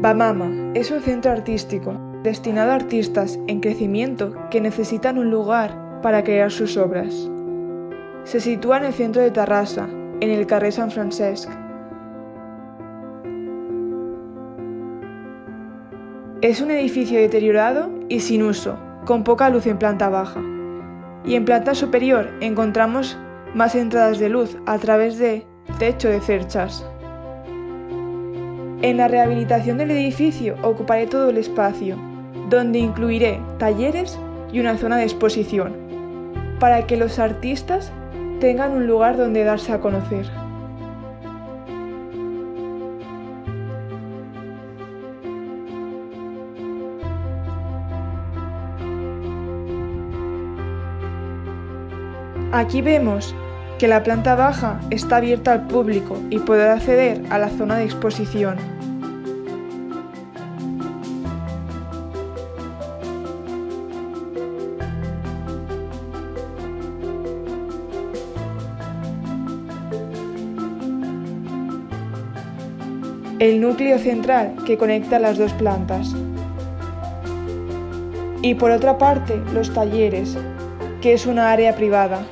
Bamama es un centro artístico destinado a artistas en crecimiento que necesitan un lugar para crear sus obras. Se sitúa en el centro de Tarrasa, en el carrer San Francesc. Es un edificio deteriorado y sin uso, con poca luz en planta baja. Y en planta superior encontramos más entradas de luz a través de techo de cerchas. En la rehabilitación del edificio ocuparé todo el espacio, donde incluiré talleres y una zona de exposición, para que los artistas tengan un lugar donde darse a conocer. Aquí vemos que la planta baja está abierta al público y podrá acceder a la zona de exposición. El núcleo central que conecta las dos plantas. Y por otra parte, los talleres, que es una área privada.